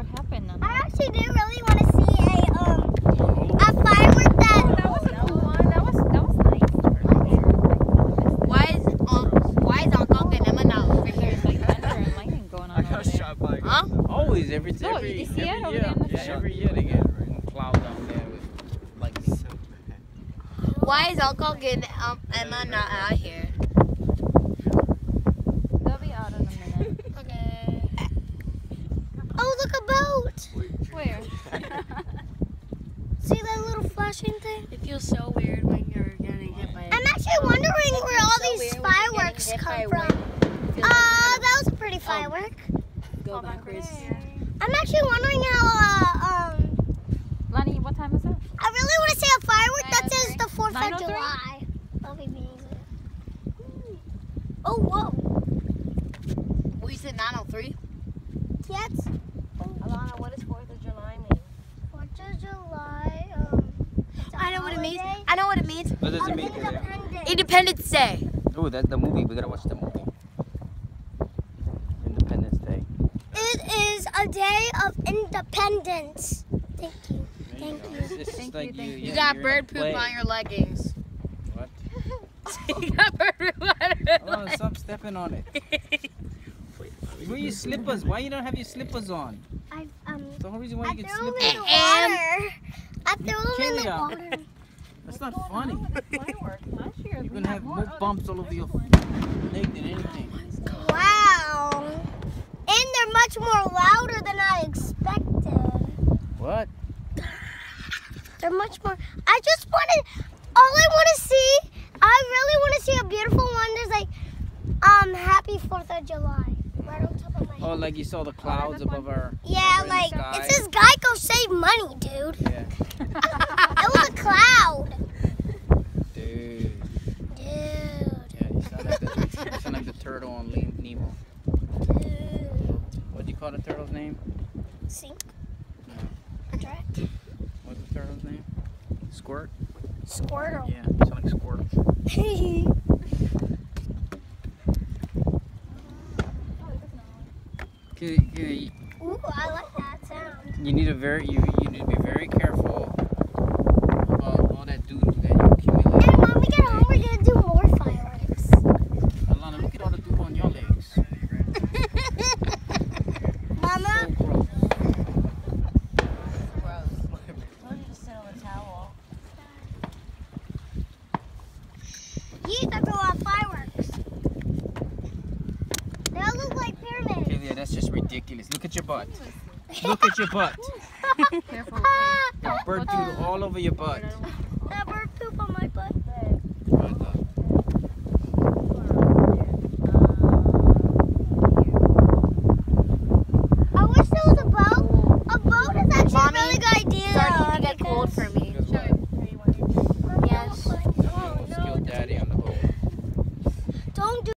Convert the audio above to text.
What happened? I actually do really want to see a um a firework that. that was a cool one. That was that was nice. Why is um, why is Alcock and Emma not over here? There's like thunder and lightning going on I over got there. shot by. a Huh? Always, every Oh, every, you see it every over year. there Yeah, every year they get a cloud down there with lightning. Why is Alcock and um, Emma not out here? They'll be out in a minute. Okay. Oh, look a boat! Where? See that thing? It feels so weird when you're getting hit by. I'm actually wondering where all these fireworks come from. Uh, that was a pretty firework. Go backwards. I'm actually wondering how uh um Lonnie, what time is it? I really want to see a firework that says the 4th of July. That'll be amazing. Oh, whoa. We said 903. Yes. A'lanna, what does 4th of July mean? 4th of July. Um, it's a I know what it means. holiday I know what it means. What does it mean? Independence. Independence Day. Oh, that's the movie. We gotta watch the movie. Independence Day. It is a day of independence. Thank you. Thank you. It's just Thank like you, thank you, you. You yeah, got bird poop play. on your leggings. What? you got bird poop on your Oh, leggings. stop stepping on it. Where are your slippers? Why you don't have your slippers on? I um. That's the whole reason why I you get threw them in the water. I threw them in the water. That's not funny. Fireworks. You're gonna have more. more Oh, bumps all over your leg than anything. Wow. And they're much more louder than I expected. What? They're much more. I just wanted. All I want to see. I really want to see a beautiful one. There's like, um, Happy Fourth of July. Right on top of my head. Oh, like you saw the clouds above our. yeah, over like sky. it says Geico save money, dude. Yeah. it was a cloud. Dude. Dude. Yeah, you sound like the, you sound like the turtle on Le- Nemo. Dude. What do you call the turtle's name? Sink. No. Drac. What's the turtle's name? Squirt? Squirtle. Yeah, you sound like Squirtle. Okay, okay, Ooh, I like that sound. you need a very you, you need to be very careful That's just ridiculous. Look at your butt. Look at your butt. Careful. Bird poop all over your butt.